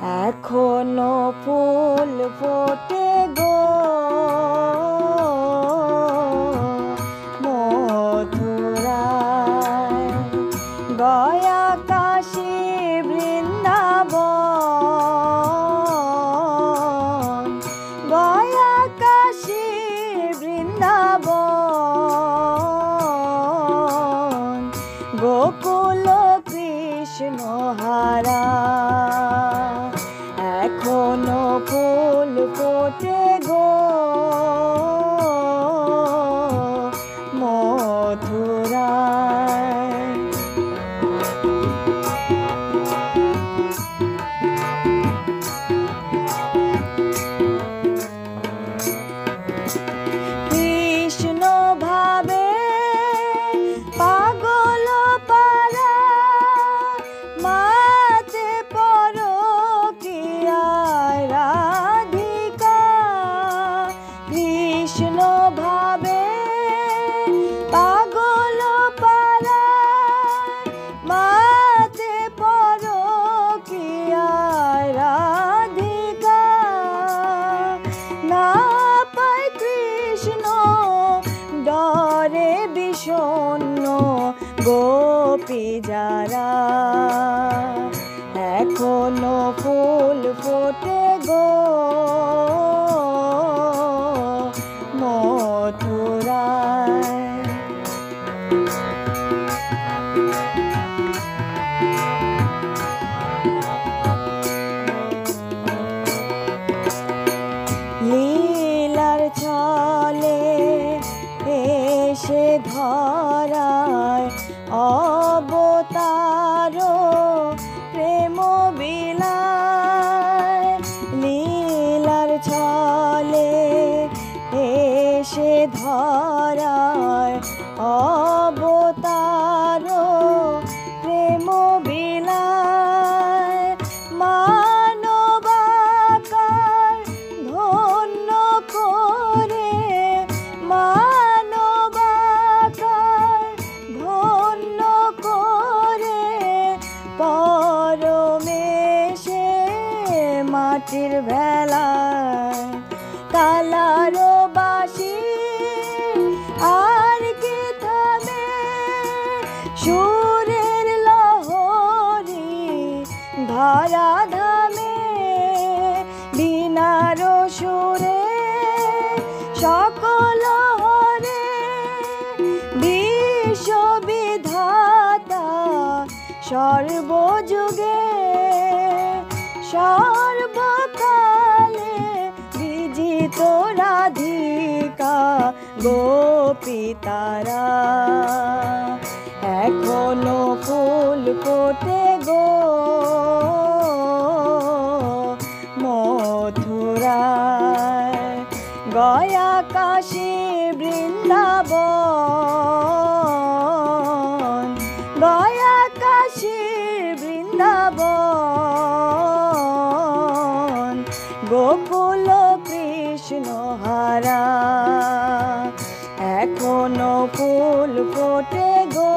এখনও ফুল ফোটে গো। মথুরায় গয়া কাশী গোকুল কৃষ্ণ হারা কৃষ্ণ ভাবে পাগল পারা মাতে পর রাধিকা। না পায় কৃষ্ণ ডরে বিষণ্ণ গোপী যারা। এখনও ফুল ফোটে এসে ধরায় অবতার প্রেম বিলায়। মানবাকার ধন্য করে মানবাকার ধন্য করে পরমেশে মাটির ভেলায় ধরা ধামে বিনার সুরে সকল হরে বিশ্ববিধাতা, সর্বযুগে সর্বকালে বিজিত রাধিকা গোপী তারা। এখনও ফুল ফোটে ফুল ফোটে গো।